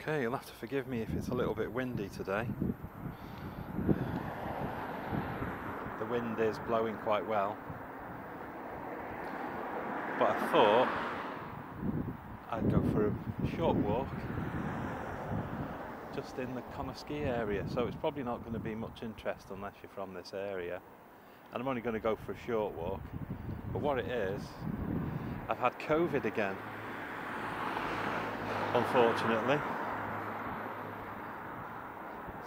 Okay, you'll have to forgive me if it's a little bit windy today. The wind is blowing quite well. But I thought I'd go for a short walk just in the Connah's Quay area, so it's probably not going to be much interest unless you're from this area. And I'm only going to go for a short walk. But what it is, I've had COVID again, unfortunately.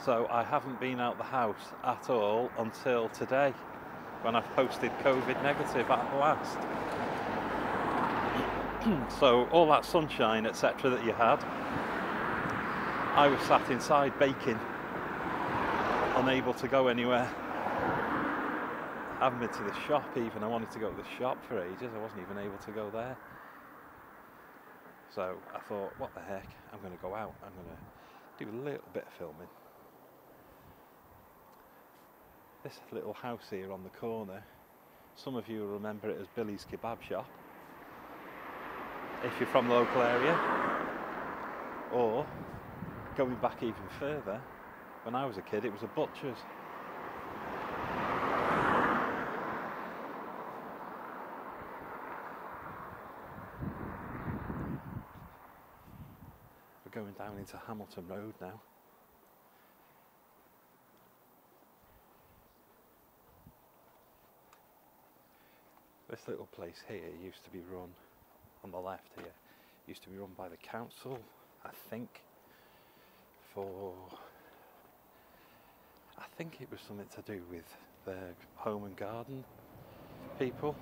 So I haven't been out the house at all until today when I've posted COVID negative at last. so all that sunshine, etc., that you had, I was sat inside baking, unable to go anywhere. I haven't been to the shop even. I wanted to go to the shop for ages. I wasn't even able to go there. So I thought, what the heck? I'm going to go out. I'm going to do a little bit of filming. This little house here on the corner, some of you will remember it as Billy's Kebab Shop. If you're from the local area, or going back even further, when I was a kid, it was a butcher's. We're going down into Hamilton Road now. This little place here used to be run on the left here, used to be run by the council, I think, for I think it was something to do with the home and garden people.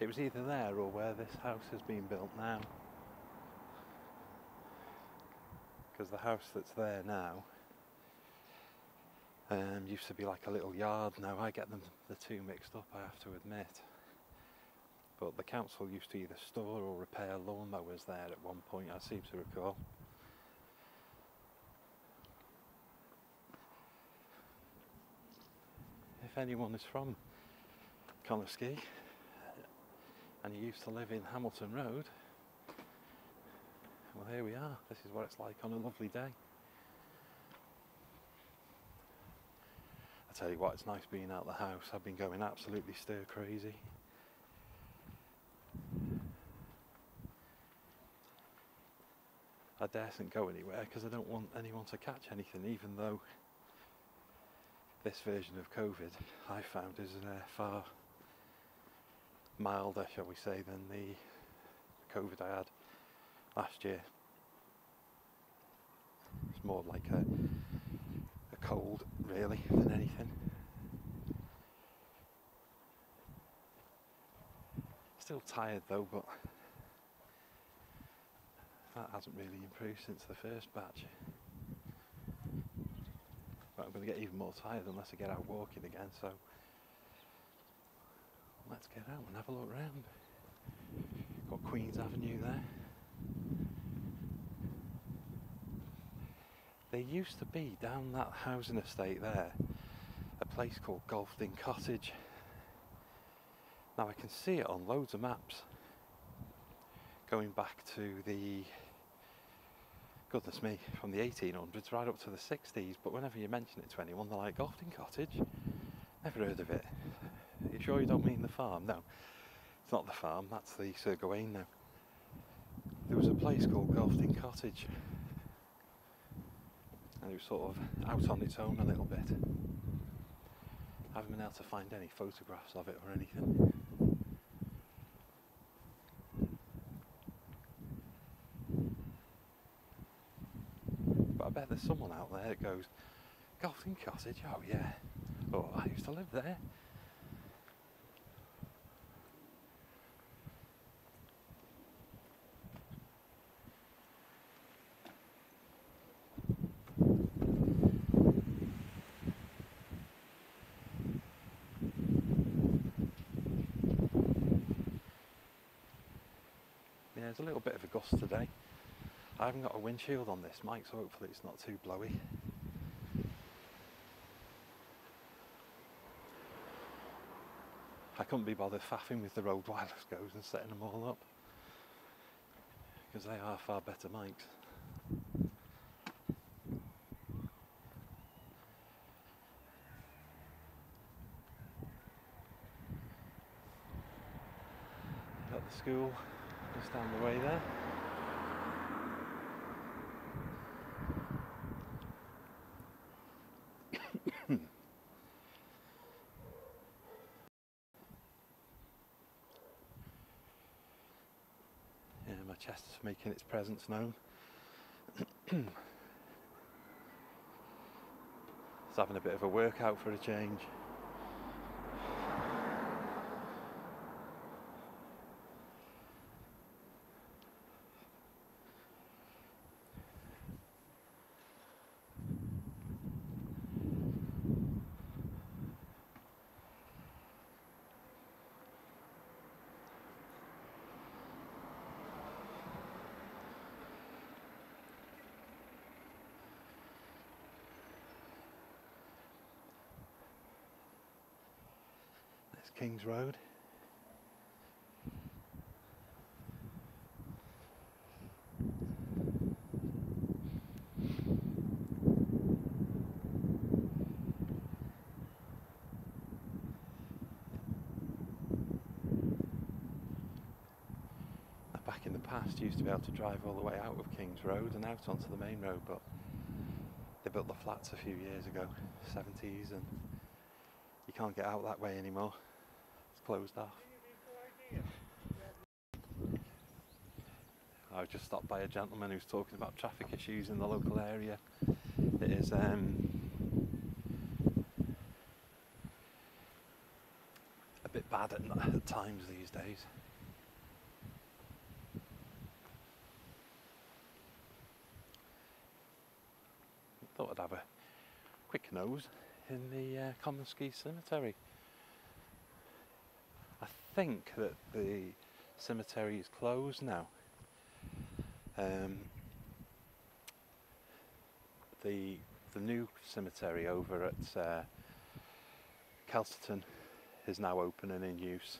It was either there or where this house has been built now. Because the house that's there now um, used to be like a little yard. Now I get them the two mixed up, I have to admit. But the council used to either store or repair lawnmowers there at one point, I seem to recall. If anyone is from Connah's Quay and you used to live in Hamilton Road, well, here we are. This is what it's like on a lovely day. Tell you what, it's nice being out the house. I've been going absolutely stir crazy. I daresn't go anywhere because I don't want anyone to catch anything, even though this version of COVID I found is uh, far milder, shall we say, than the COVID I had last year. It's more like a, a cold, really, than anything. Still tired though, but that hasn't really improved since the first batch. But I'm going to get even more tired unless I get out walking again, so let's get out and have a look round. Got Queen's Avenue there. There used to be down that housing estate there a place called Golfding Cottage. Now I can see it on loads of maps going back to the goodness me, from the 1800s right up to the 60s, but whenever you mention it to anyone, they're like, Golfding Cottage? Never heard of it. Are you sure you don't mean the farm? No, it's not the farm, that's the Sir Gawain now. There was a place called Golfding Cottage, and it was sort of out on its own a little bit. I haven't been able to find any photographs of it or anything. But I bet there's someone out there that goes, Golfing Cottage, oh yeah. Oh, I used to live there. Gust today. I haven't got a windshield on this mic, so hopefully it's not too blowy. I couldn't be bothered faffing with the Rode Wireless GOs and setting them all up because they are far better mics. At the school just down the way there. yeah, my chest is making its presence known. it's having a bit of a workout for a change. King's Road. Back in the past, used to be able to drive all the way out of King's Road and out onto the main road, but they built the flats a few years ago, 70s, and you can't get out that way anymore. Closed off. I was just stopped by a gentleman who's talking about traffic issues in the local area. It is um, a bit bad at, at times these days. Thought I'd have a quick nose in the uh, Connah's Quay Cemetery. I think that the cemetery is closed now. Um, the the new cemetery over at uh, is now open and in use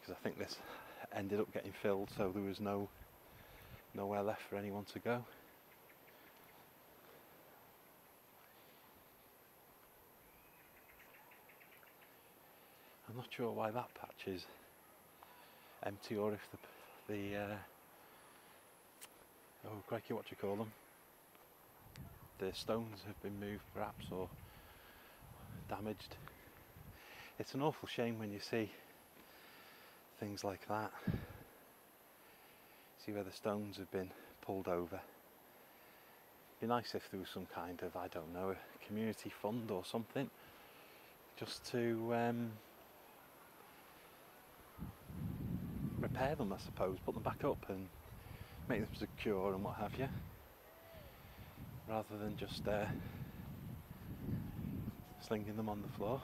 because I think this ended up getting filled, so there was no nowhere left for anyone to go. Not sure why that patch is empty or if the the uh, oh crikey what you call them? The stones have been moved perhaps or damaged. It's an awful shame when you see things like that. See where the stones have been pulled over. It'd be nice if there was some kind of I don't know a community fund or something just to um, repair them, I suppose, put them back up and make them secure and what have you, rather than just uh, slinging them on the floor.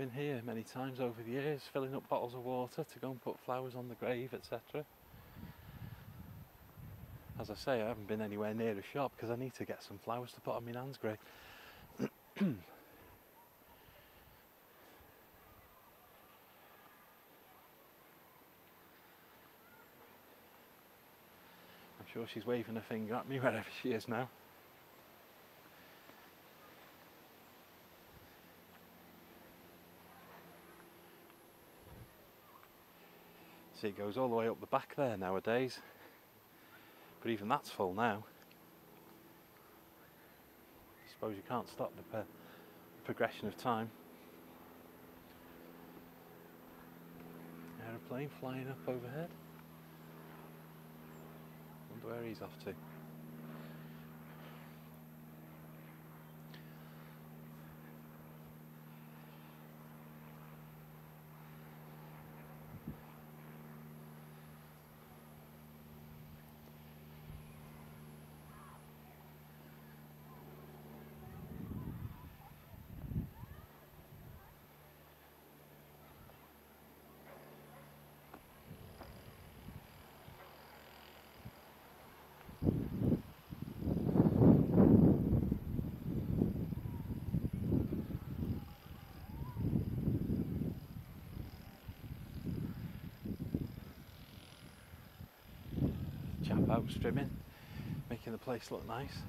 Been here many times over the years, filling up bottles of water to go and put flowers on the grave, etc. As I say, I haven't been anywhere near a shop because I need to get some flowers to put on my nan's grave. I'm sure she's waving a finger at me wherever she is now. See, it goes all the way up the back there nowadays. But even that's full now. I suppose you can't stop the progression of time. Aeroplane flying up overhead. Wonder where he's off to. About strimming, making the place look nice.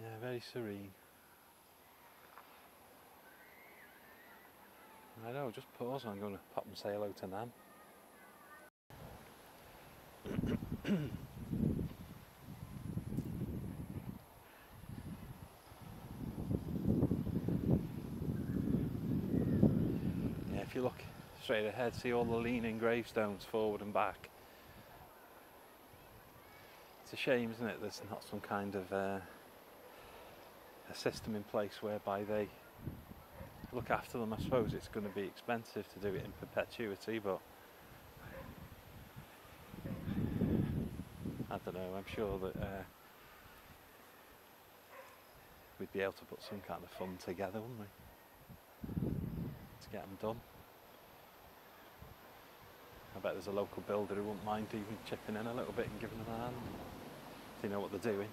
Yeah, serene. I know, just pause. and I'm going to pop and say hello to Nan. yeah, if you look straight ahead, see all the leaning gravestones forward and back. It's a shame, isn't it? There's not some kind of uh, a system in place whereby they look after them. I suppose it's going to be expensive to do it in perpetuity, but I don't know. I'm sure that uh, we'd be able to put some kind of fund together, wouldn't we, to get them done. I bet there's a local builder who wouldn't mind even chipping in a little bit and giving them a hand. They know what they're doing.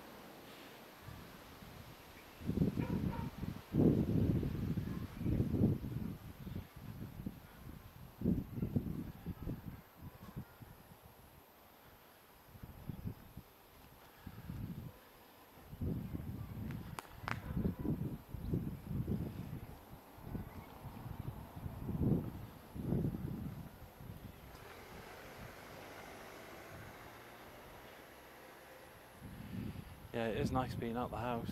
Yeah, it is nice being out the house.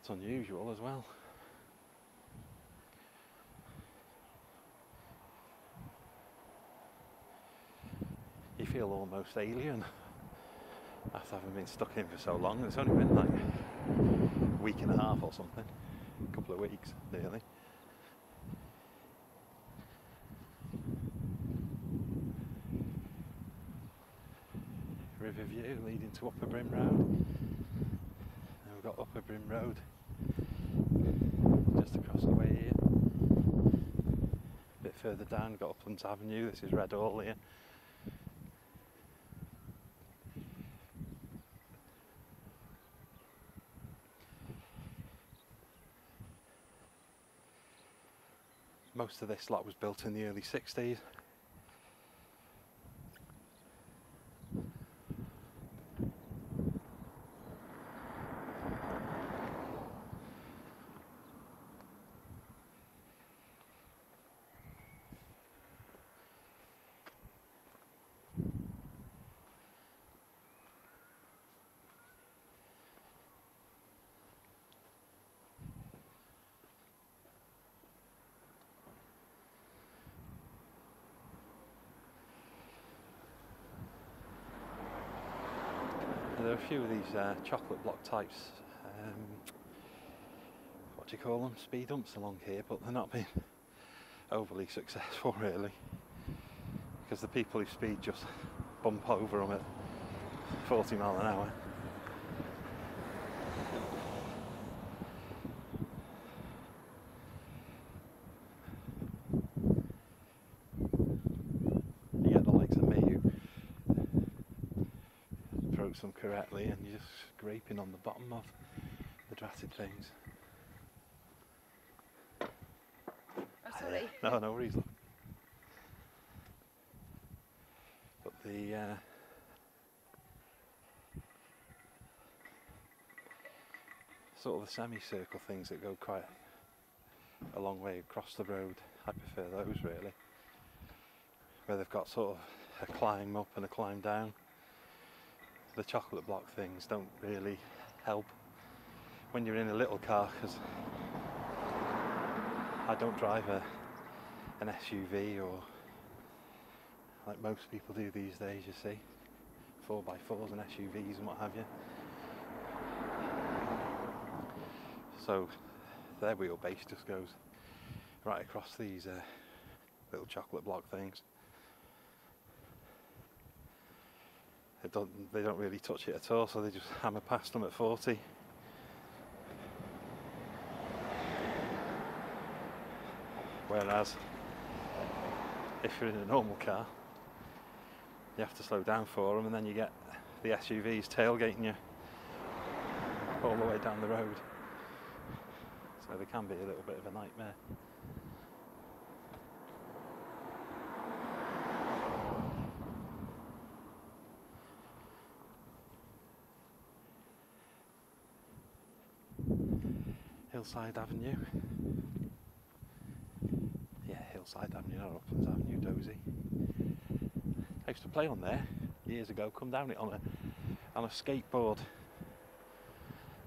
It's unusual as well. You feel almost alien after having been stuck in for so long. It's only been like a week and a half or something, a couple of weeks nearly. Riverview leading to Upper Brim Road. And we've got Upper Brim Road just across the way here. A bit further down, got Uplands Avenue. This is Red Hall here. Most of this lot was built in the early 60s. Few of these uh, chocolate block types. Um, what do you call them? Speed humps along here, but they're not being overly successful, really, because the people who speed just bump over them at 40 mile an hour. correctly and you're just scraping on the bottom of the dratted things. Oh, sorry. Uh, no, no worries. But the... Uh, sort of the semicircle things that go quite a long way across the road. I prefer those really, where they've got sort of a climb up and a climb down. The chocolate block things don't really help when you're in a little car because I don't drive a, an SUV or like most people do these days, you see. 4x4s and SUVs and what have you. So their wheelbase just goes right across these uh, little chocolate block things. They don't, they don't really touch it at all, so they just hammer past them at 40. Whereas, if you're in a normal car, you have to slow down for them, and then you get the SUVs tailgating you all the way down the road. So they can be a little bit of a nightmare. Hillside Avenue. Yeah, Hillside Avenue, not Uplands Avenue, Dozy. I used to play on there years ago, come down it on a on a skateboard.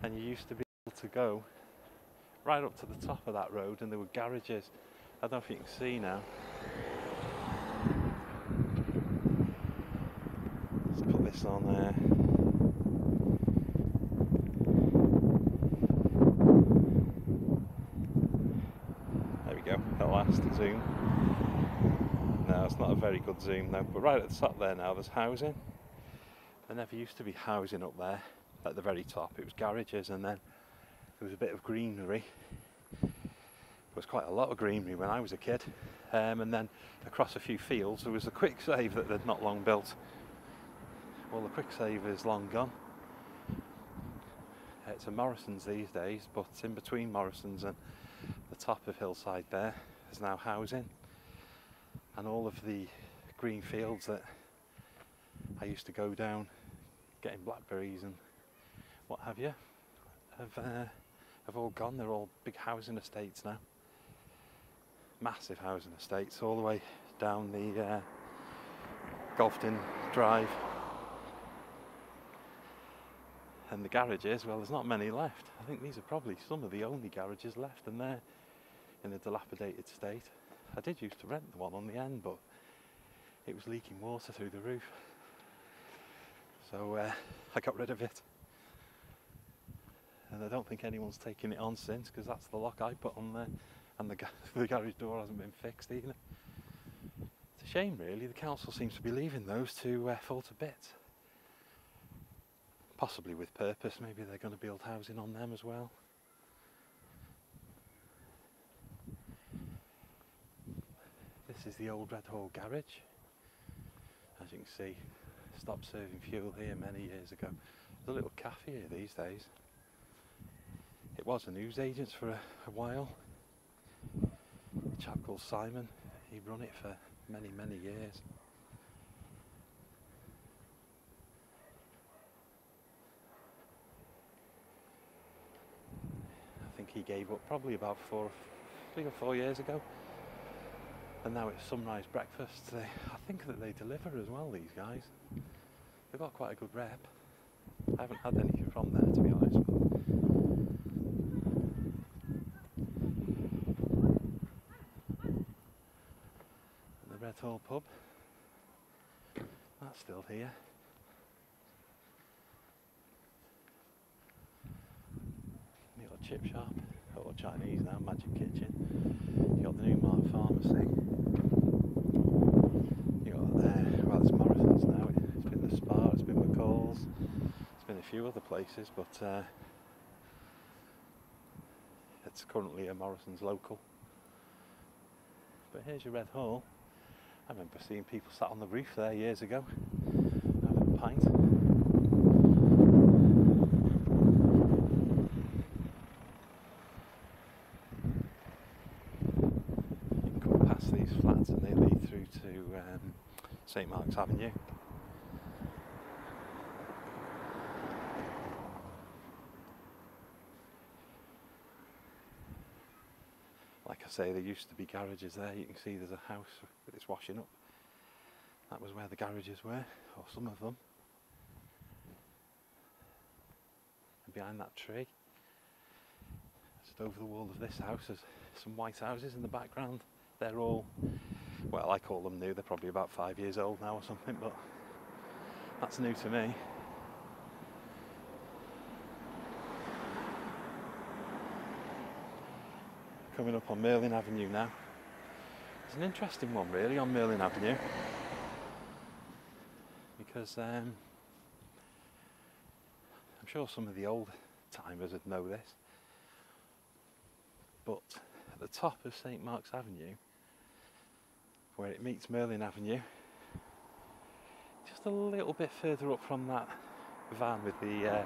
And you used to be able to go right up to the top of that road and there were garages. I don't know if you can see now. Let's put this on there. There we go, at last, zoom. It's not a very good zoom though, but right at the top there now there's housing. There never used to be housing up there at the very top, it was garages and then there was a bit of greenery. There was quite a lot of greenery when I was a kid. Um, and then across a few fields there was a Kwik Save that they'd not long built. Well, the Kwik Save is long gone. It's a Morrison's these days, but in between Morrison's and the top of Hillside there is now housing. And all of the green fields that I used to go down getting blackberries and what have you have uh, have all gone. They're all big housing estates now. Massive housing estates all the way down the uh, Golftyn Drive. And the garages, well, there's not many left. I think these are probably some of the only garages left, and they're in a dilapidated state. I did used to rent the one on the end, but it was leaking water through the roof. So uh, I got rid of it and I don't think anyone's taken it on since because that's the lock I put on there and the, the garage door hasn't been fixed either. It's a shame really, the council seems to be leaving those to uh, fall to bits. Possibly with purpose, maybe they're going to build housing on them as well. This is the old Red Hall garage. As you can see, stopped serving fuel here many years ago. There's a little cafe here these days. It was a newsagent's for a, a while. A chap called Simon, he run it for many, many years. I think he gave up probably about four, three or four years ago. And now it's sunrise breakfast. They, I think that they deliver as well, these guys. They've got quite a good rep. I haven't had anything from there to be honest. And the Red Hall pub. That's still here. Got chip shop, Chinese now, Magic Kitchen. You got the new Newmark Pharmacy. You got there, well it's Morrison's now. It's been the Spa, it's been McCall's, it's been a few other places, but uh, it's currently a Morrison's local. But here's your Red Hall. I remember seeing people sat on the roof there years ago, having a pint. St Mark's Avenue. Like I say, there used to be garages there. You can see there's a house that is washing up. That was where the garages were, or some of them. And behind that tree, just over the wall of this house, there's some white houses in the background. They're all well, I call them new. They're probably about five years old now or something, but that's new to me. Coming up on Merlin Avenue now. It's an interesting one, really, on Merlin Avenue because um, I'm sure some of the old timers would know this, but at the top of St Mark's Avenue, where it meets Merlin Avenue, just a little bit further up from that van with the uh,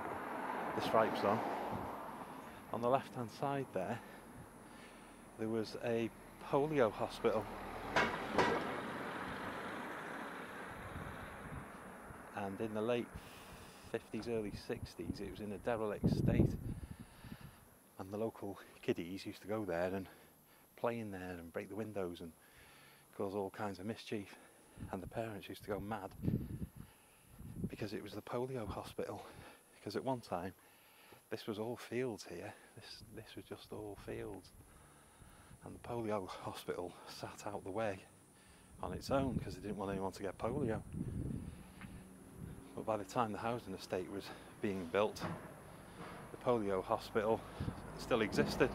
the stripes on, on the left hand side there, there was a polio hospital. And in the late 50s, early 60s, it was in a derelict state. And the local kiddies used to go there and play in there and break the windows and cause all kinds of mischief. And the parents used to go mad because it was the polio hospital. Because at one time, this was all fields here. This this was just all fields and the polio hospital sat out the way on its own because they didn't want anyone to get polio. But by the time the housing estate was being built, the polio hospital still existed.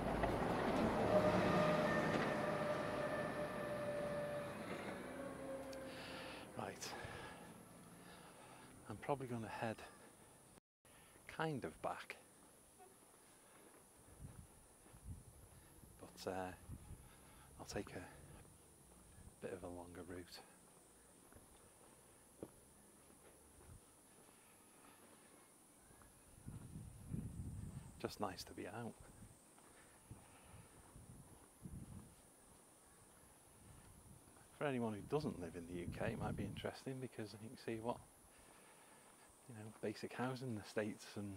Right. I'm probably going to head kind of back. But uh, I'll take a bit of a longer route. Just nice to be out. For anyone who doesn't live in the UK, it might be interesting because you can see what you know basic housing estates and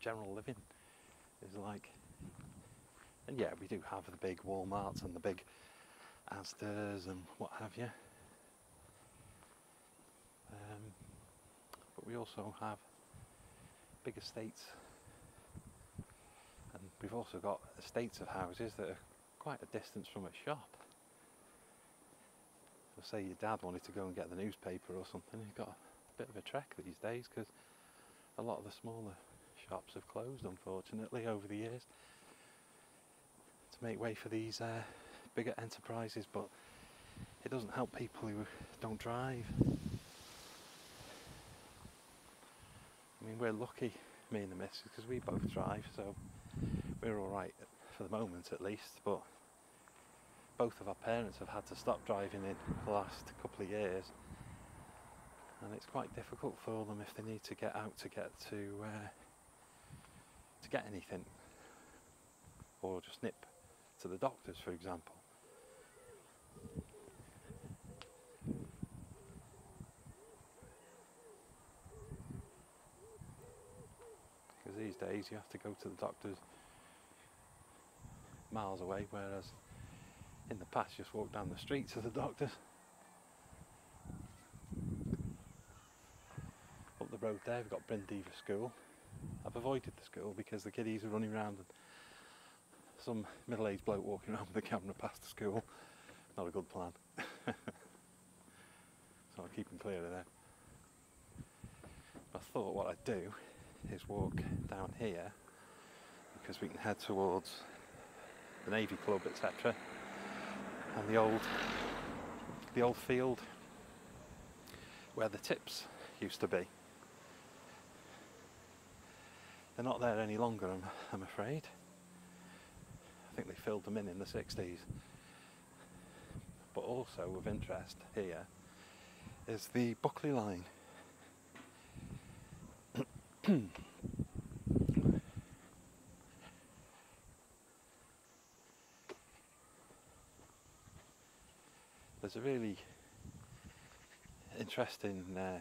general living is like. And yeah, we do have the big Walmarts and the big Asda's and what have you. Um, but we also have big estates. And we've also got estates of houses that are quite a distance from a shop. So say your dad wanted to go and get the newspaper or something, he's got bit of a trek these days because a lot of the smaller shops have closed unfortunately over the years to make way for these uh, bigger enterprises, but it doesn't help people who don't drive. I mean, we're lucky, me and the missus, because we both drive, so we're all right for the moment at least. But both of our parents have had to stop driving in the last couple of years, and it's quite difficult for them if they need to get out to get to uh, to get anything, or just nip to the doctors, for example. Because these days you have to go to the doctors miles away, whereas in the past you just walk down the street to the doctors. Up the road there we've got Bryn Deva School. I've avoided the school because the kiddies are running around and some middle-aged bloke walking around with a camera past the school. Not a good plan. so I'll keep them clear of there. I thought what I'd do is walk down here because we can head towards the Navy Club, etc. And the old, the old field where the tips used to be. They're not there any longer, I'm, I'm afraid. I think they filled them in in the 60s. But also of interest here is the Buckley line. There's a really interesting uh,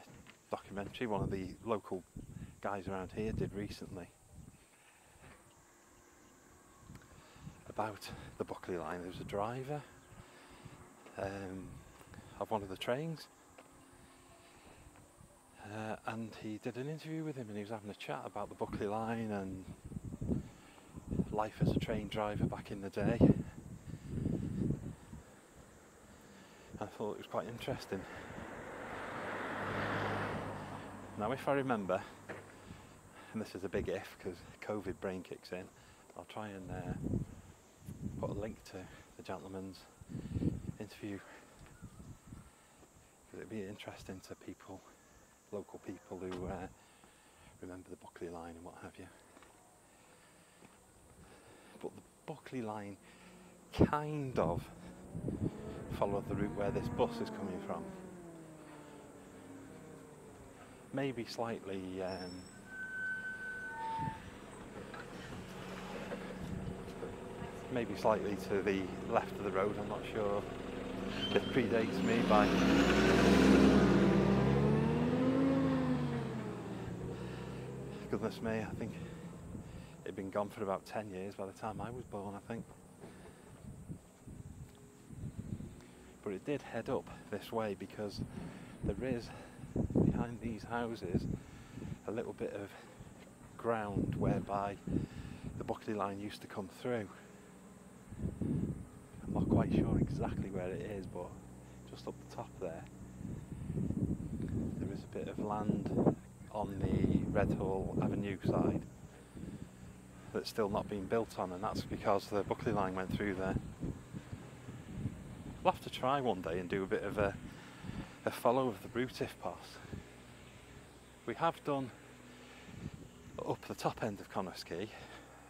documentary one of the local guys around here did recently about the Buckley line. There was a driver um, of one of the trains, uh, and he did an interview with him, and he was having a chat about the Buckley line and life as a train driver back in the day. I thought it was quite interesting. Now, if I remember, and this is a big if because COVID brain kicks in, I'll try and uh, put a link to the gentleman's interview because it'd be interesting to people, local people who uh, remember the Buckley line and what have you. But the Buckley line kind of followed the route where this bus is coming from. Maybe slightly um, maybe slightly to the left of the road, I'm not sure. It predates me by goodness me, I think it'd been gone for about 10 years by the time I was born, I think. But it did head up this way because there is behind these houses a little bit of ground whereby the Buckley line used to come through. Not quite sure exactly where it is, but just up the top there, there is a bit of land on the Redhall Avenue side that's still not been built on, and that's because the Buckley line went through there. We'll have to try one day and do a bit of a, a follow of the route if possible. We have done up the top end of Connah's Quay.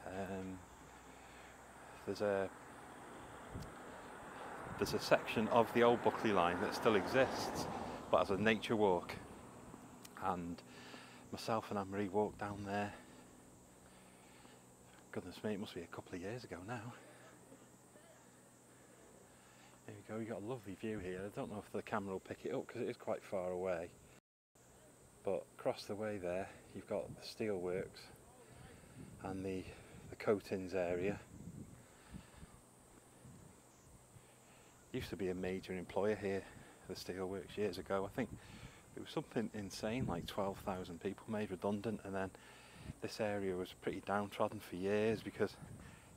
Um, there's a there's a section of the old Buckley line that still exists, but as a nature walk. And myself and Anne-Marie walked down there. Goodness me, it must be a couple of years ago now. There you go, you've got a lovely view here. I don't know if the camera will pick it up because it is quite far away. But across the way there, you've got the steelworks and the, the coatings area. Used to be a major employer here, the steelworks, years ago. I think it was something insane, like 12,000 people made redundant, and then this area was pretty downtrodden for years because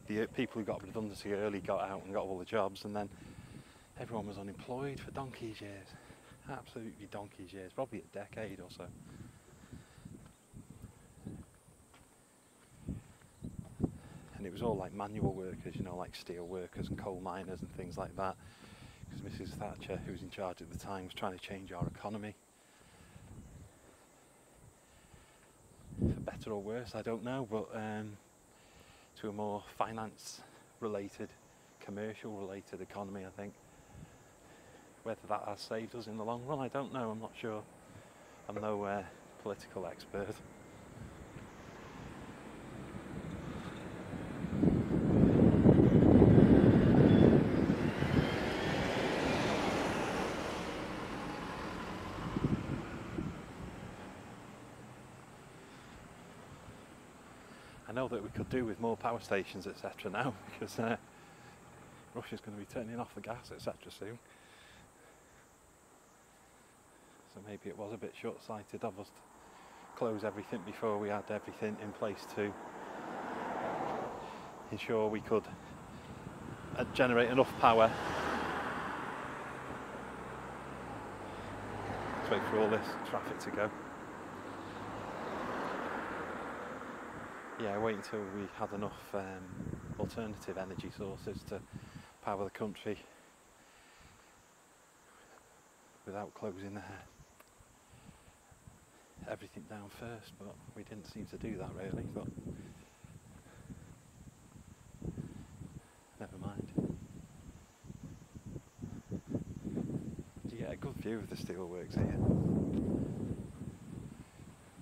the uh, people who got redundancy early got out and got all the jobs, and then everyone was unemployed for donkey's years. Absolutely donkey's years, probably a decade or so. And it was all like manual workers, you know, like steel workers and coal miners and things like that. Because Mrs. Thatcher, who was in charge at the time, was trying to change our economy. For better or worse, I don't know, but um, to a more finance related, commercial related economy, I think. Whether that has saved us in the long run, I don't know. I'm not sure. I'm no uh, political expert. That we could do with more power stations, etc. now because uh, Russia's going to be turning off the gas, etc. soon. So maybe it was a bit short-sighted of us to close everything before we had everything in place to ensure we could uh, generate enough power to wait for all this traffic to go. Yeah, wait until we had enough um, alternative energy sources to power the country without closing the everything down first, but we didn't seem to do that really. But never mind. You get a good view of the steelworks here.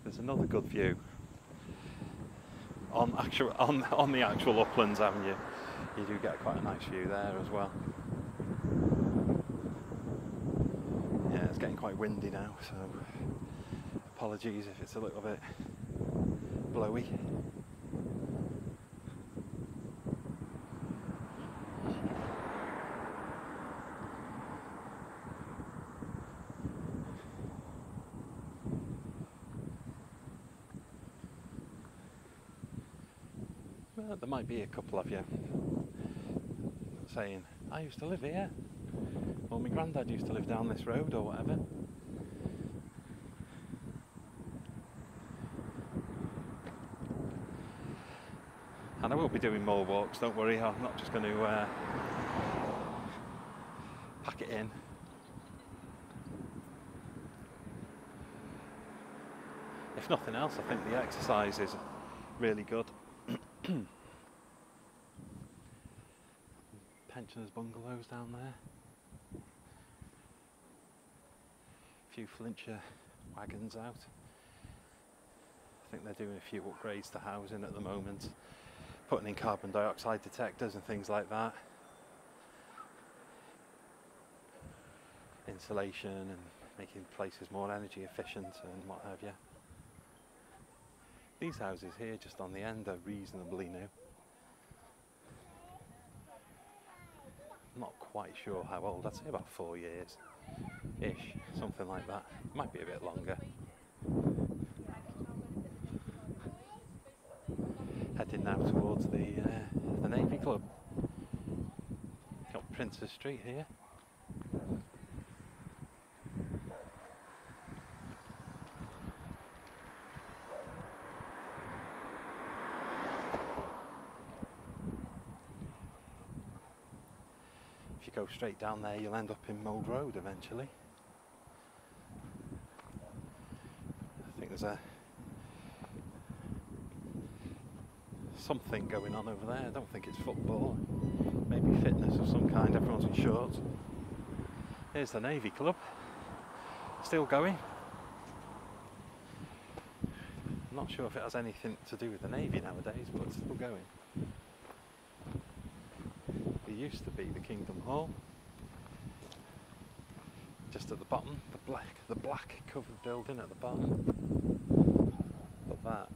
There's another good view on actual on on the actual uplands haven't you? You do get quite a nice view there as well. Yeah, it's getting quite windy now, so apologies if it's a little bit blowy. But there might a couple of you saying, I used to live here. Or my granddad used to live down this road or whatever. And I will be doing more walks, don't worry, I'm not just going to uh, pack it in. If nothing else, I think the exercise is really good. Pensioners' bungalows down there. A few Flintshire wagons out. I think they're doing a few upgrades to housing at the moment, putting in carbon dioxide detectors and things like that. Insulation and making places more energy efficient and what have you. These houses here just on the end are reasonably new. Not quite sure how old, I'd say about four years ish, something like that. Might be a bit longer. Heading now towards the uh, the Navy Club. Got Princes Street here. Go straight down there, you'll end up in Mold Road eventually. I think there's a something going on over there. I don't think it's football. Maybe fitness of some kind. Everyone's in shorts. Here's the Navy Club. Still going. I'm not sure if it has anything to do with the Navy nowadays, but it's still going. It used to be the Kingdom Hall. Just at the bottom, the black, the black covered building at the bottom. But that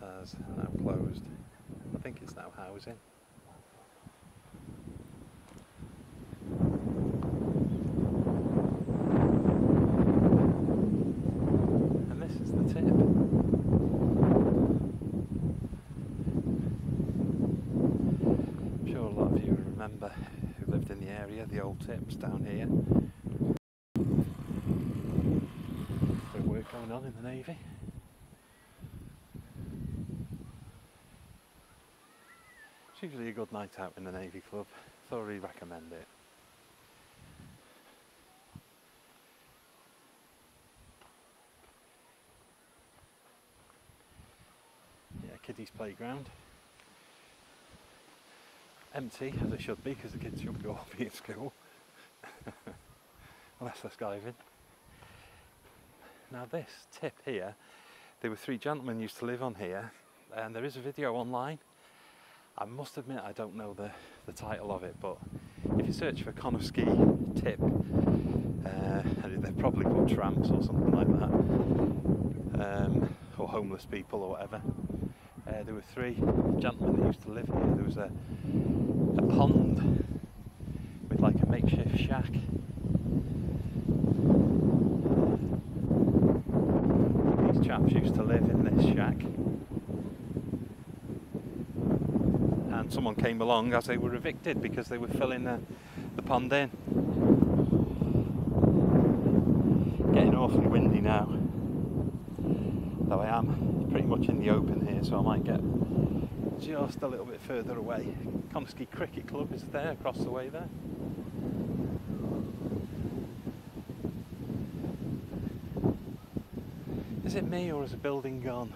has now closed. I think it's now housing. And this is the tip. I'm sure a lot of you remember who lived in the area, the tips down here. Bit of work going on in the Navy. It's usually a good night out in the Navy Club. Thoroughly recommend it. Yeah, kiddies playground. Empty as it should be because the kids should go be in school. Unless they're skiving. Now this tip here, there were three gentlemen used to live on here and there is a video online. I must admit I don't know the, the title of it but if you search for Connah's Quay tip uh, they're probably called tramps or something like that um, or homeless people or whatever. Uh, there were three gentlemen that used to live here. There was a, a pond with like a makeshift shack these chaps used to live in this shack. And someone came along as they were evicted because they were filling the, the pond in. Getting awfully windy now. Though I am pretty much in the open here, so I might get just a little bit further away. Connah's Quay Cricket Club is there, across the way there. Is it me or is the building gone?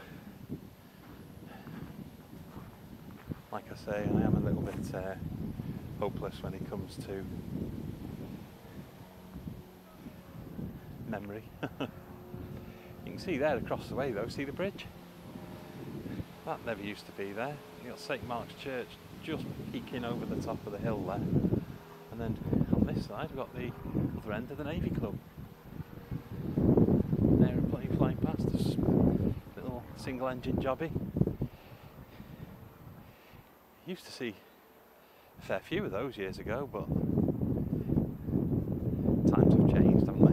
Like I say, I am a little bit uh, hopeless when it comes to memory. you can see there across the way though, see the bridge? That never used to be there. You've got St Mark's Church just peeking over the top of the hill there. And then on this side we've got the other end of the Navy Club. An aeroplane flying past us. Little single engine jobby. Used to see a fair few of those years ago, but times have changed, haven't they?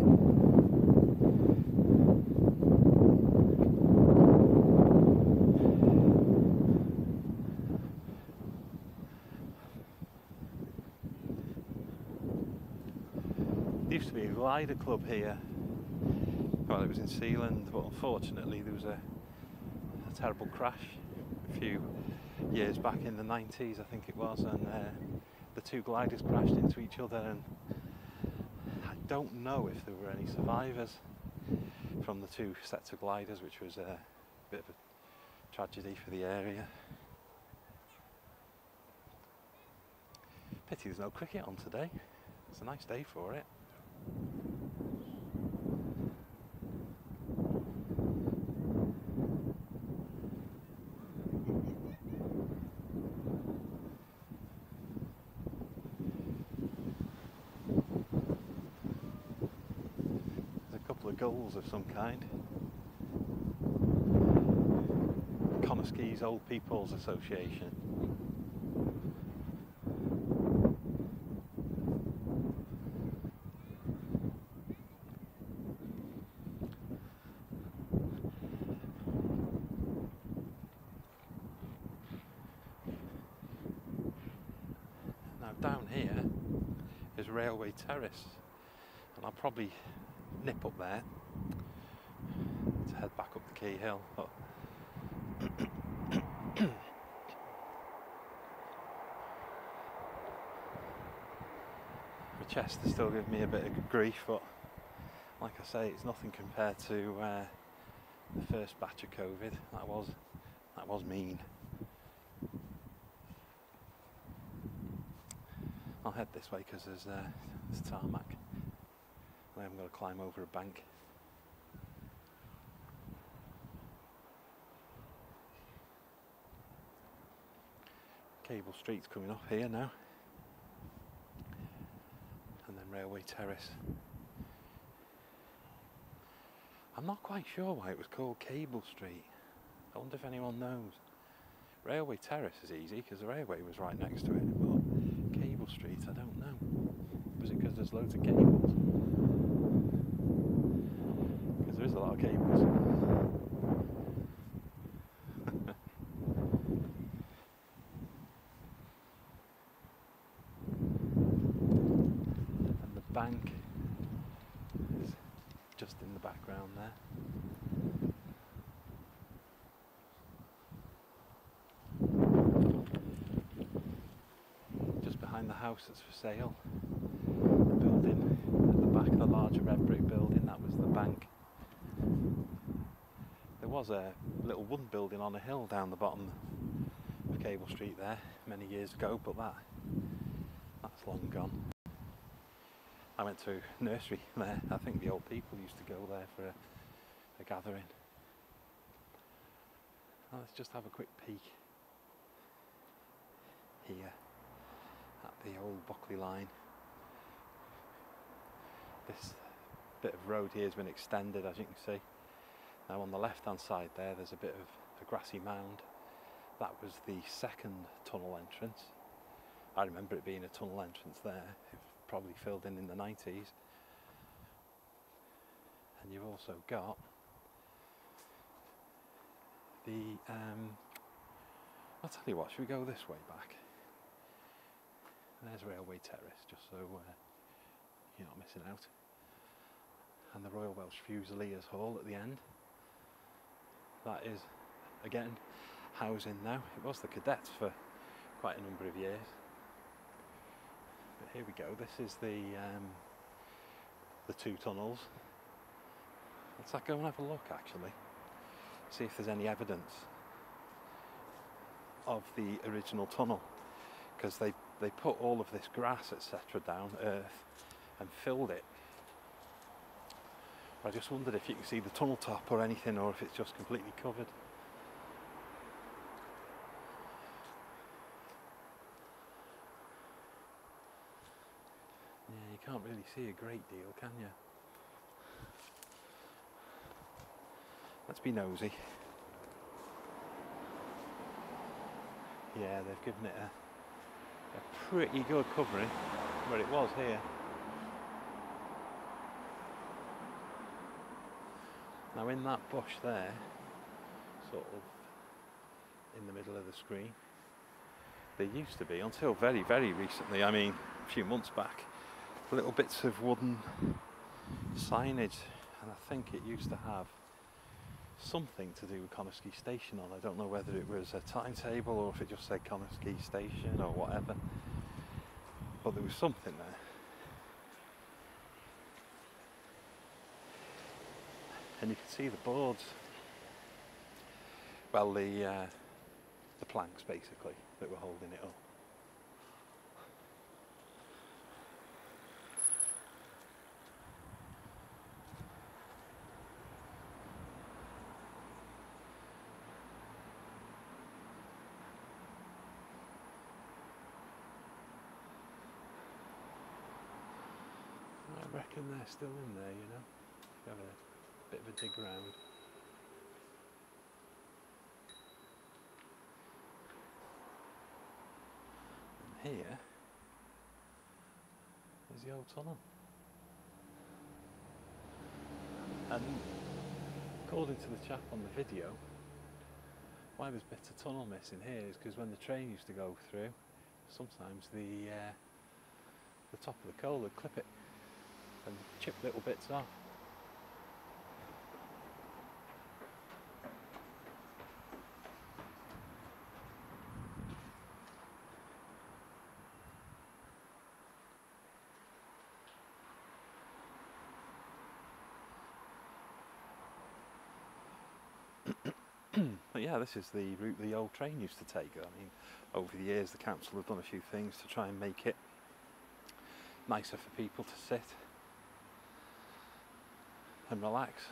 A club here. Well, it was in Sealand, but unfortunately there was a, a terrible crash a few years back in the 90s, I think it was, and uh, the two gliders crashed into each other. And I don't know if there were any survivors from the two sets of gliders, which was a bit of a tragedy for the area. Pity there's no cricket on today. It's a nice day for it. Couple of some kind. Connah's Quay's Old People's Association. Now down here is Railway Terrace and I'll probably nip up there to head back up the Key Hill. But my chest is still giving me a bit of grief, but like I say, it's nothing compared to uh, the first batch of COVID. That was that was mean. I'll head this way because there's, uh, there's tarmac. I haven't got to climb over a bank. Cable Street's coming up here now. And then Railway Terrace. I'm not quite sure why it was called Cable Street. I wonder if anyone knows. Railway Terrace is easy because the railway was right next to it, but Cable Street, I don't know. Was it because there's loads of cables? A lot of cables. and the bank is just in the background there. Just behind the house that's for sale, the building at the back, of the larger red brick building, that was the bank. There was a little wooden building on a hill down the bottom of Cable Street there many years ago, but that that's long gone. I went to nursery there. I think the old people used to go there for a, a gathering. Now let's just have a quick peek here at the old Buckley line. This bit of road here has been extended as you can see. Now on the left hand side there there's a bit of a grassy mound. That was the second tunnel entrance. I remember it being a tunnel entrance there. It probably filled in in the 90s. And you've also got the. Um, I'll tell you what. Should we go this way back? There's Railway Terrace, just so uh, you're not missing out. And the Royal Welsh Fusiliers Hall at the end. That is, again, housing now. It was the cadets for quite a number of years. But here we go. This is the um, the two tunnels. Let's go and have a look actually. See if there's any evidence of the original tunnel. Because they, they put all of this grass, etc., down, earth, and filled it. I just wondered if you can see the tunnel top or anything, or if it's just completely covered. Yeah, you can't really see a great deal, can you? Let's be nosy. Yeah, they've given it a, a pretty good covering where it was here. Now in that bush there, sort of in the middle of the screen, there used to be, until very, very recently, I mean a few months back, little bits of wooden signage, and I think it used to have something to do with Connah's Quay Station on. I don't know whether it was a timetable or if it just said Connah's Quay Station or whatever, but there was something there. And you can see the boards. Well, the uh, the planks basically that were holding it up. I reckon they're still in there, you know. Have a bit of a dig round. And here is the old tunnel. And according to the chap on the video, why there's of tunnel missing here is because when the train used to go through, sometimes the uh, the top of the coal would clip it and chip little bits off. yeah, this is the route the old train used to take. I mean, over the years, the council have done a few things to try and make it nicer for people to sit and relax.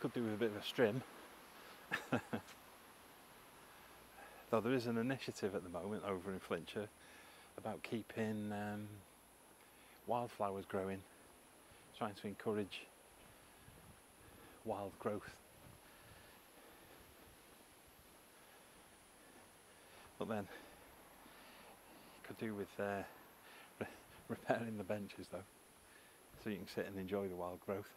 Could do with a bit of a strim. Though there is an initiative at the moment over in Flintshire about keeping um, wildflowers growing, trying to encourage wild growth. But then, could do with uh, re- repairing the benches though, so you can sit and enjoy the wild growth.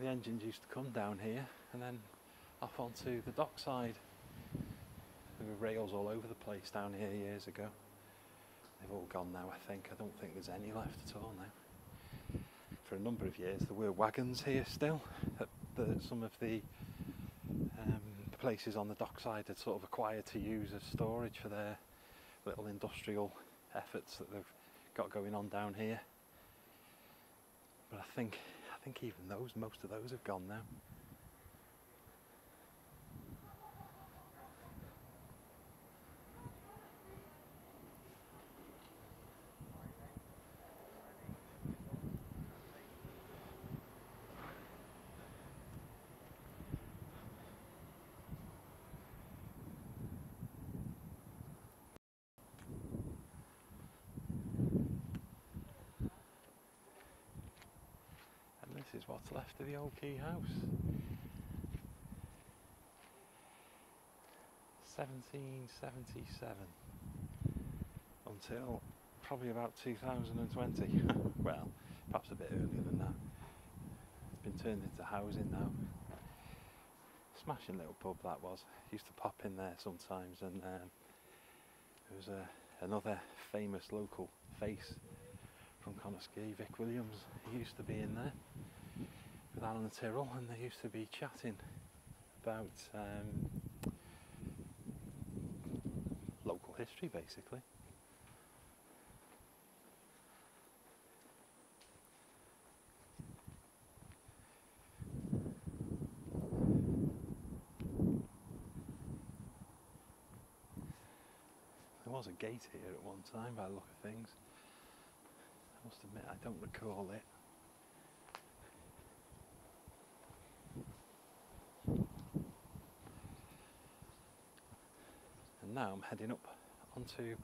The engines used to come down here and then off onto the dockside. There were rails all over the place down here years ago. They've all gone now, I think. I don't think there's any left at all now. For a number of years, there were wagons here still. The, some of the um, places on the dockside had sort of acquired to use as storage for their little industrial efforts that they've got going on down here. But I think, I think even those, most of those have gone now. And this is what's left of the old Quay House. 1777 until probably about 2020. well, perhaps a bit earlier than that. It's been turned into housing now. Smashing little pub that was. Used to pop in there sometimes, and um, there was a, another famous local face from Connah's Quay, Vic Williams. He used to be in there with Alan Tyrrell, and they used to be chatting about um, local history, basically. There was a gate here at one time by the look of things. I must admit, I don't recall it. And now I'm heading up onto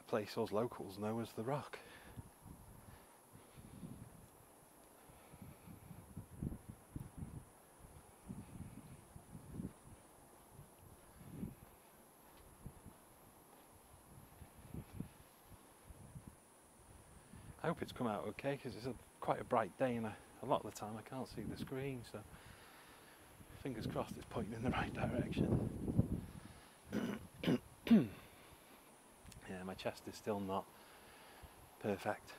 a place us locals know as the Rock. I hope it's come out okay because it's a, quite a bright day and a lot of the time I can't see the screen so fingers crossed it's pointing in the right direction. yeah, my chest is still not perfect.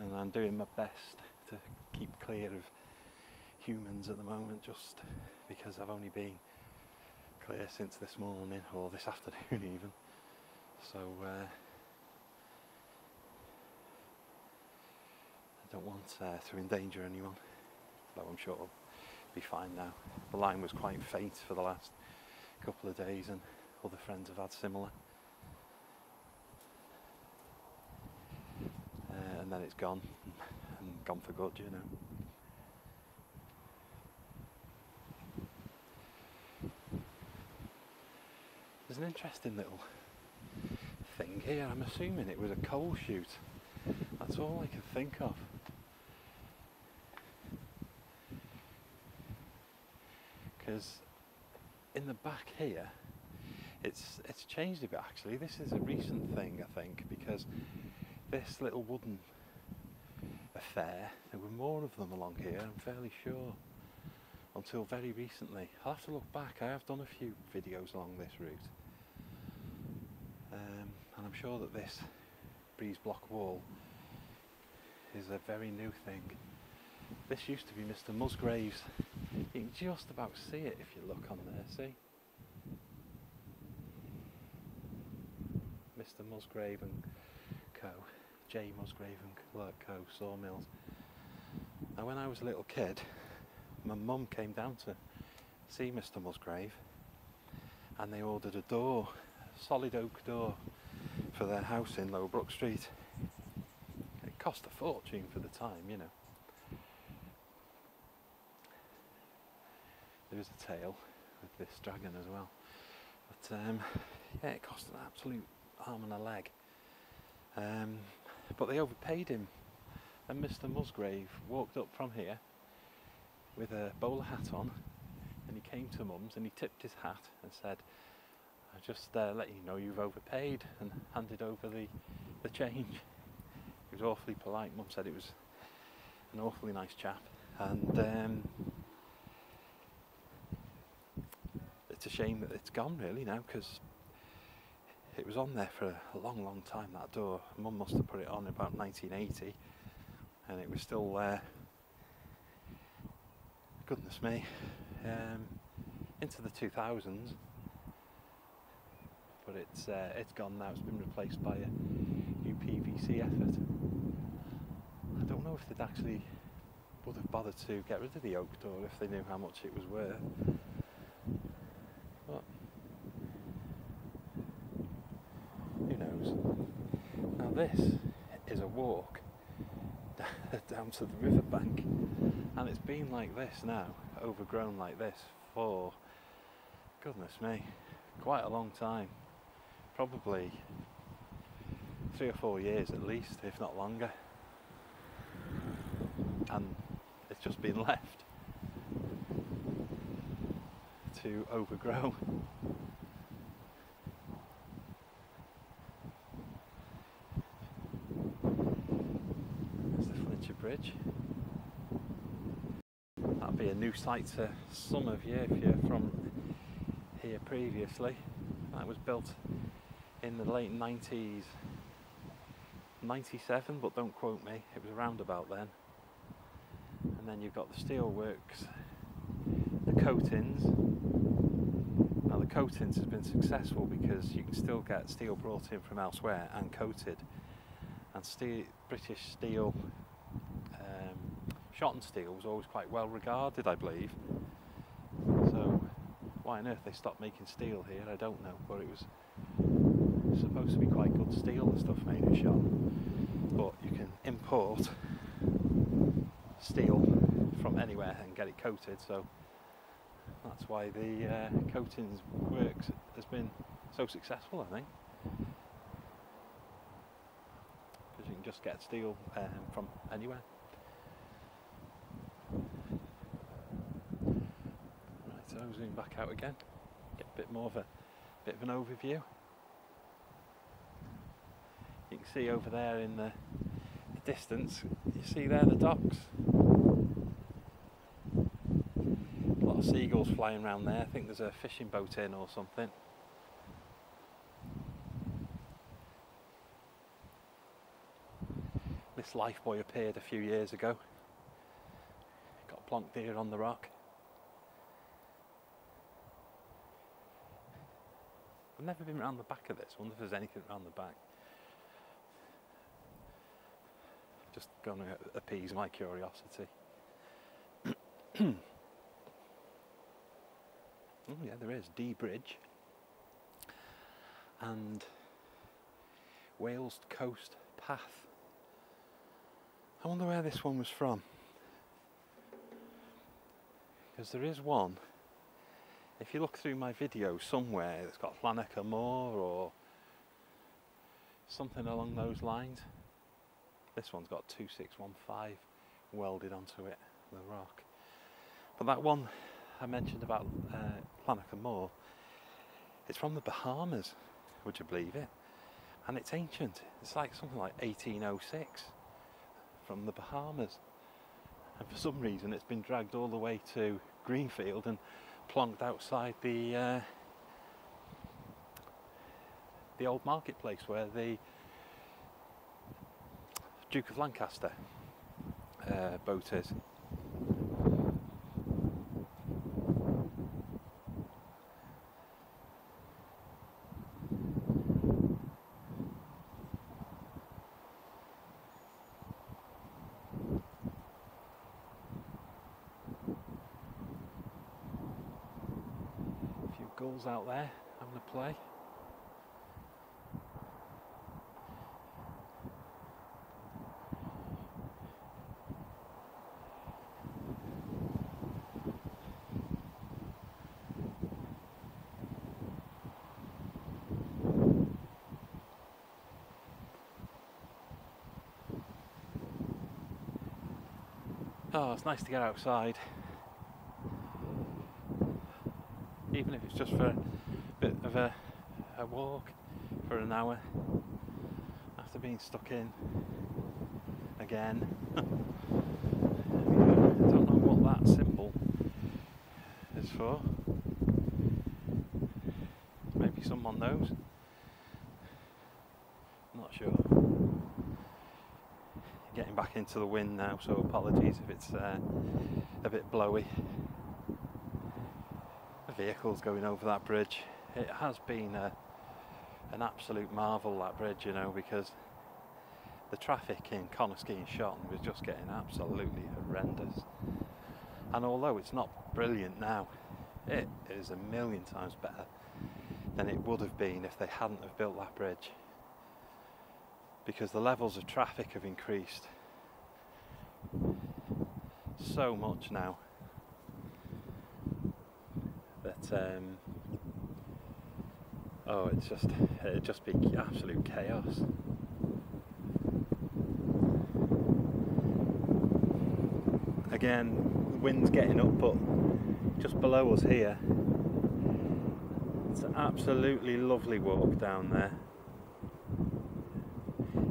And I'm doing my best to keep clear of humans at the moment just because I've only been clear since this morning or this afternoon even. So uh, I don't want uh, to endanger anyone, though I'm sure be fine now. The line was quite faint for the last couple of days and other friends have had similar. Uh, and then it's gone and gone for good, you know. There's an interesting little thing here. I'm assuming it was a coal chute. That's all I can think of. Because in the back here, it's it's changed a bit actually. This is a recent thing, I think, because this little wooden affair, there were more of them along here. I'm fairly sure. Until very recently, I'll have to look back. I have done a few videos along this route, um, and I'm sure that this breeze block wall is a very new thing. This used to be Mr. Musgrave's. You can just about see it if you look on there, see? Mr. Musgrave and Co. J. Musgrave and Co. Sawmills. Now, when I was a little kid, my mum came down to see Mr. Musgrave and they ordered a door, a solid oak door, for their house in Lower Brook Street. It cost a fortune for the time, you know. There is a tail with this dragon as well. But um, yeah, it cost an absolute arm and a leg. Um, but they overpaid him. And Mr. Musgrave walked up from here with a bowler hat on and he came to Mum's and he tipped his hat and said, I just uh, let you know you've overpaid and handed over the, the change. He was awfully polite. Mum said it was an awfully nice chap. And um, it's a shame that it's gone really now because it was on there for a long, long time. That door, Mum must have put it on about 1980, and it was still there. Goodness me, um, into the 2000s, but it's uh, it's gone now. It's been replaced by a new PVC effort. I don't know if they'd actually would have bothered to get rid of the oak door if they knew how much it was worth. But who knows? Now this is a walk down to the riverbank, and it's been like this now, overgrown like this for goodness me, quite a long time. Probably three or four years at least, if not longer. And it's just been left to overgrow. There's the Flintshire Bridge. That'll be a new sight to some of you if you're from here previously. That was built in the late 90s. 97, but don't quote me, it was around about then. And then you've got the steelworks, the coatings. Now, the coatings has been successful because you can still get steel brought in from elsewhere and coated. And steel, British steel, um, and steel was always quite well regarded, I believe. So, why on earth they stopped making steel here, I don't know, but it was supposed to be quite good steel, the stuff made in shot. But you can import steel from anywhere and get it coated, so that's why the uh, coatings works has been so successful, I think. Because you can just get steel um, from anywhere. Right, so zoom back out again, get a bit more of a bit of an overview. You can see over there in the, the distance, you see there the docks. A lot of seagulls flying around there. I think there's a fishing boat in or something. This lifebuoy appeared a few years ago. Got plonked here on the rock. I've never been around the back of this. I wonder if there's anything around the back. Just going to appease my curiosity. oh yeah, there is D Bridge and Wales Coast Path. I wonder where this one was from. Because there is one if you look through my video somewhere it's got Llanacha Moor or something along those lines. This one's got 2615 welded onto it, the rock. But that one I mentioned about uh, Moor, it's from the Bahamas, would you believe it? And it's ancient. It's like something like 1806 from the Bahamas. And for some reason it's been dragged all the way to Greenfield and plonked outside the uh, the old marketplace where the Duke of Lancaster uh, boat is. Out there having a play. Oh, it's nice to get outside. Even if it's just for a bit of a, a walk for an hour after being stuck in again. I don't know what that symbol is for. Maybe someone knows. not sure. Getting back into the wind now, so apologies if it's uh, a bit blowy vehicles going over that bridge. It has been a, an absolute marvel that bridge, you know, because the traffic in Connah's Quay and Shotton was just getting absolutely horrendous. And although it's not brilliant now, it is a million times better than it would have been if they hadn't have built that bridge. Because the levels of traffic have increased so much now um, oh, it's just it'd just be absolute chaos. Again, the wind's getting up, but just below us here, it's an absolutely lovely walk down there.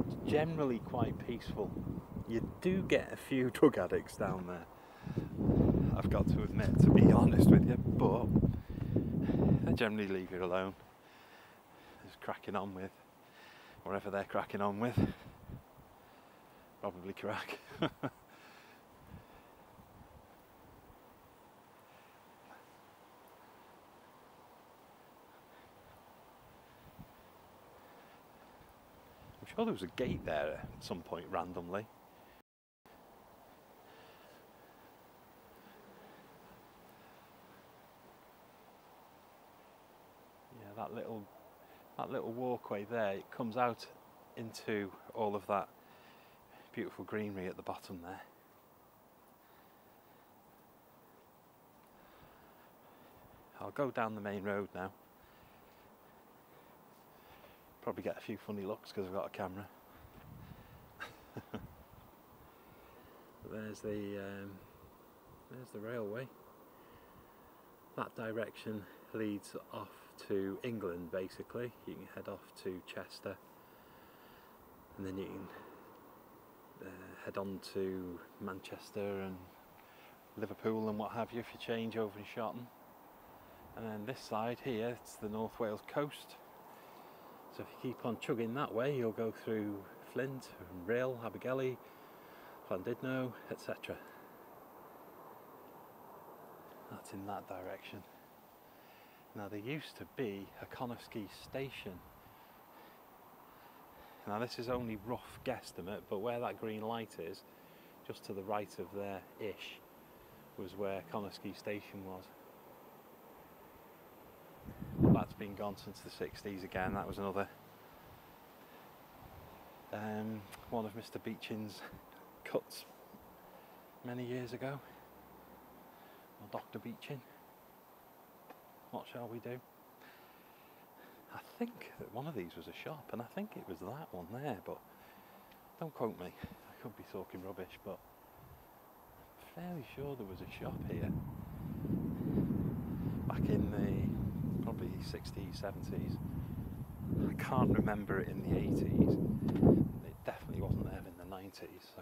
It's generally quite peaceful. You do get a few drug addicts down there. I've got to admit, to be honest with you, but generally leave you alone. Just cracking on with whatever they're cracking on with. Probably crack. I'm sure there was a gate there at some point randomly. that little that little walkway there, it comes out into all of that beautiful greenery at the bottom there. I'll go down the main road now. Probably get a few funny looks because I've got a camera. there's the um, there's the railway. That direction leads off to England basically. You can head off to Chester and then you can uh, head on to Manchester and Liverpool and what have you if you change over in Shotton. And then this side here, it's the North Wales coast. So if you keep on chugging that way, you'll go through Flint, Rhyl, Abergele, Llandudno, etc. That's in that direction. Now there used to be a Connah's Quay station. Now this is only rough guesstimate, but where that green light is, just to the right of there ish, was where Connah's Quay station was. That's been gone since the 60s again. That was another um, one of Mr. Beeching's cuts many years ago. Or Dr. Beechin. What shall we do? I think that one of these was a shop, and I think it was that one there, but don't quote me. I could be talking rubbish, but I'm fairly sure there was a shop here back in the probably 60s, 70s. I can't remember it in the 80s. It definitely wasn't there in the 90s. So.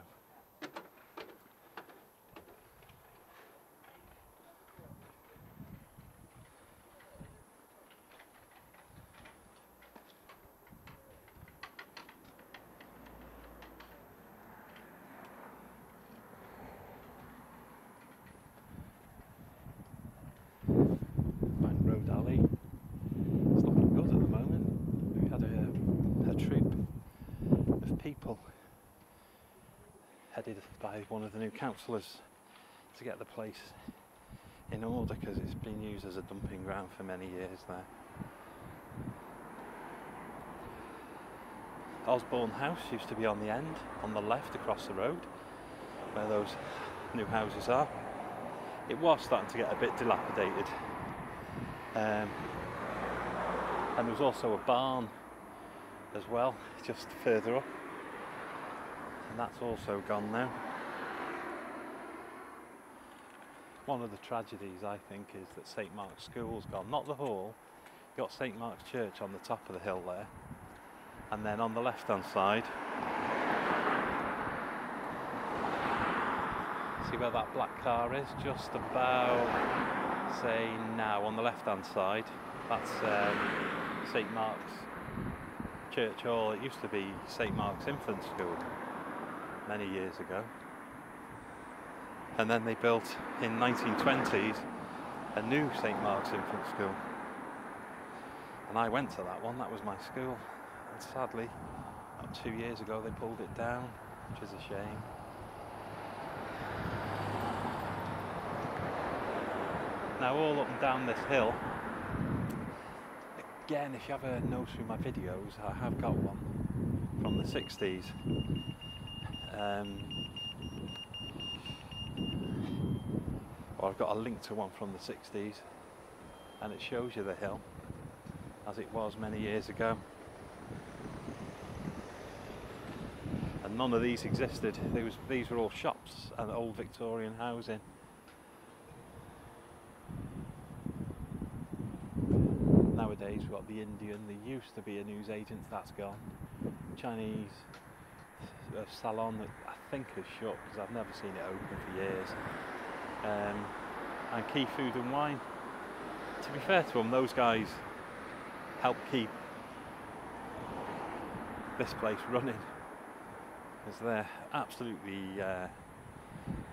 Bank Road Alley. It's looking good at the moment. We had a, a troop of people headed by one of the new councillors to get the place in order because it's been used as a dumping ground for many years there. Osborne House used to be on the end, on the left across the road, where those new houses are. It was starting to get a bit dilapidated. Um, and there was also a barn as well, just further up. And that's also gone now. One of the tragedies, I think, is that St Mark's School's gone. Not the hall, got St Mark's Church on the top of the hill there. And then on the left hand side, see where that black car is? Just about, say, now on the left hand side. That's um, St Mark's Church Hall. It used to be St Mark's Infant School many years ago. And then they built in 1920s a new St Mark's Infant School. And I went to that one, that was my school. And sadly, about two years ago they pulled it down, which is a shame. Now all up and down this hill, again if you ever notice through my videos, I have got one from the 60s. Um, or I've got a link to one from the 60s and it shows you the hill as it was many years ago. And none of these existed. There was, these were all shops and old Victorian housing. Nowadays we've got the Indian, there used to be a newsagent, that's gone. Chinese uh, salon that I think is shut because I've never seen it open for years. Um, and Key Food and Wine. To be fair to them, those guys help keep this place running. Because they're absolutely uh,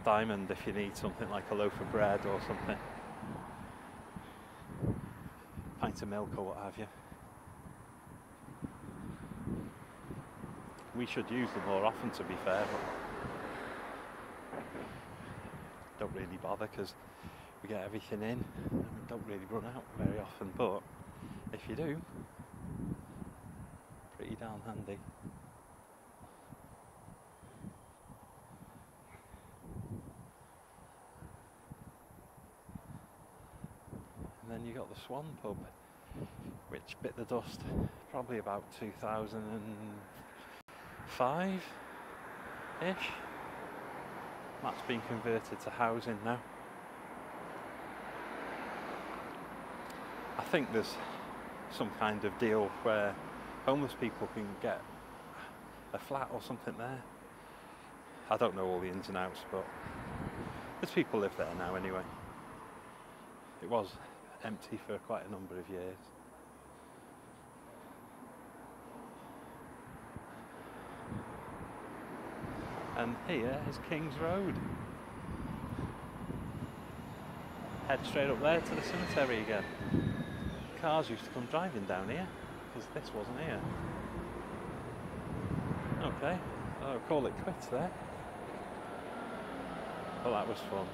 diamond if you need something like a loaf of bread or something. Pint of milk or what have you. We should use them more often to be fair but don't really bother because we get everything in and we don't really run out very often but if you do pretty darn handy. And then you got the Swan pub which bit the dust probably about 2005 ish that's been converted to housing now I think there's some kind of deal where homeless people can get a flat or something there. I don't know all the ins and outs, but there's people live there now anyway. It was empty for quite a number of years. And here is King's Road. Head straight up there to the cemetery again. Cars used to come driving down here because this wasn't here. Okay, I'll call it quits there. Well, that was fun.